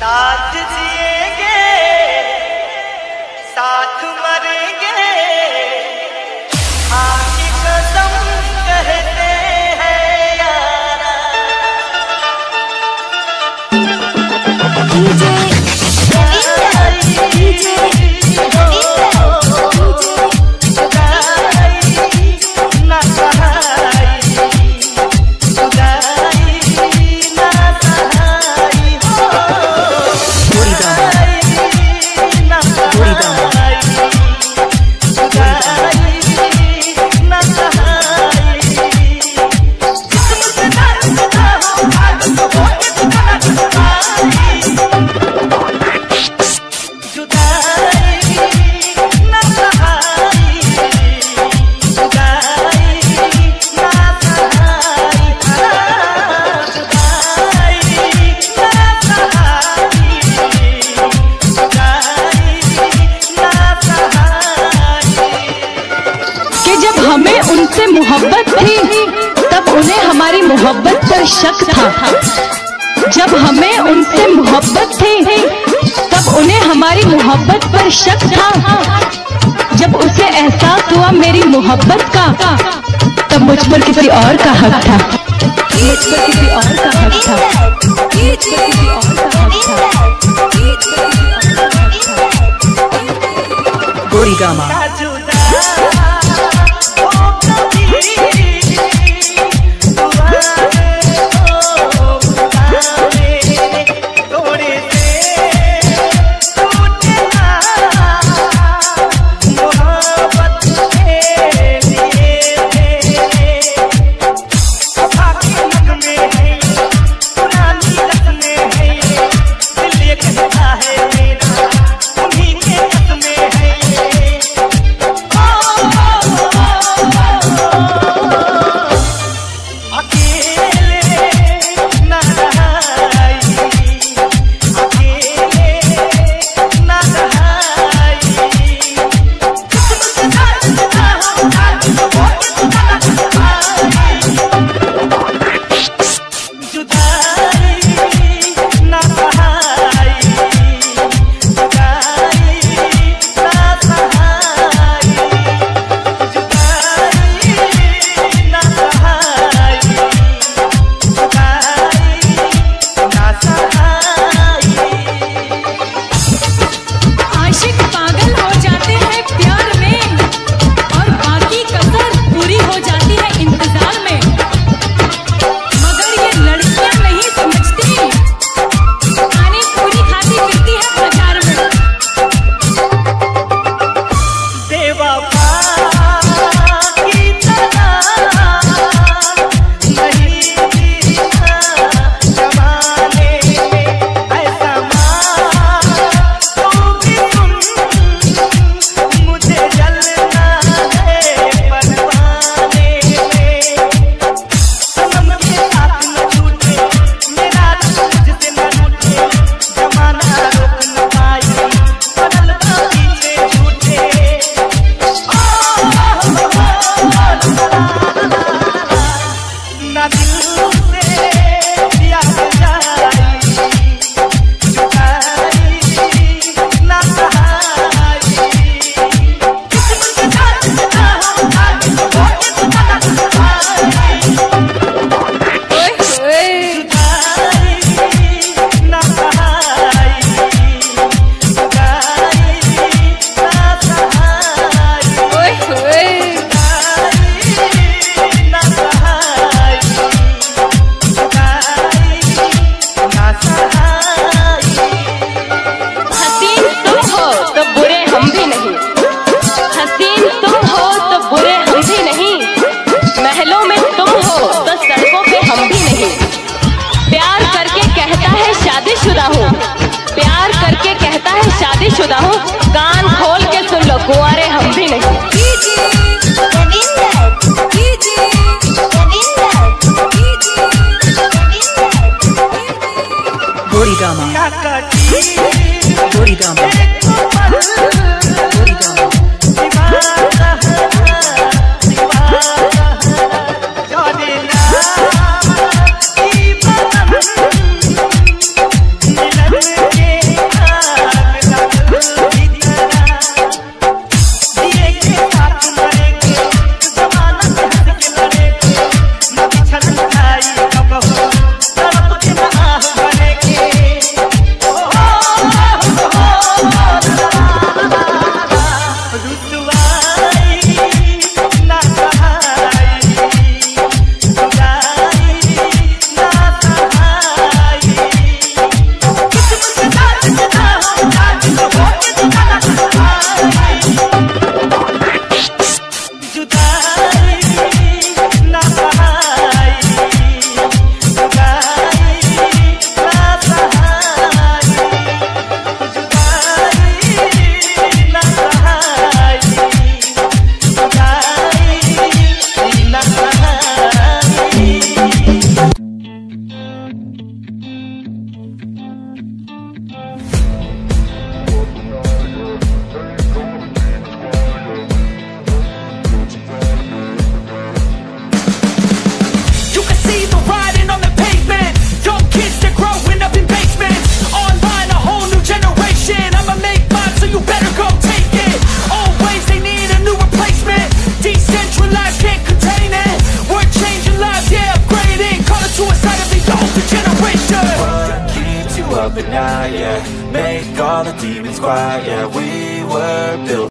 साथ जिएँगे साथ मरेंगे। आगे कहते हैं मोहब्बत थी, तब उन्हें हमारी मोहब्बत पर शक था। जब हमें उनसे मोहब्बत थी, तब उन्हें हमारी मोहब्बत पर शक था। जब उसे एहसास हुआ मेरी मोहब्बत का, तब मुझ पर किसी और का हक था। मुझ पर किसी और का हक था। गोरी शादीशुदा हो। प्यार करके कहता है शादीशुदा हूँ। कान खोल के सुन लो कुआरे हम भी नहीं। Yeah Make all the demons quiet, yeah We were built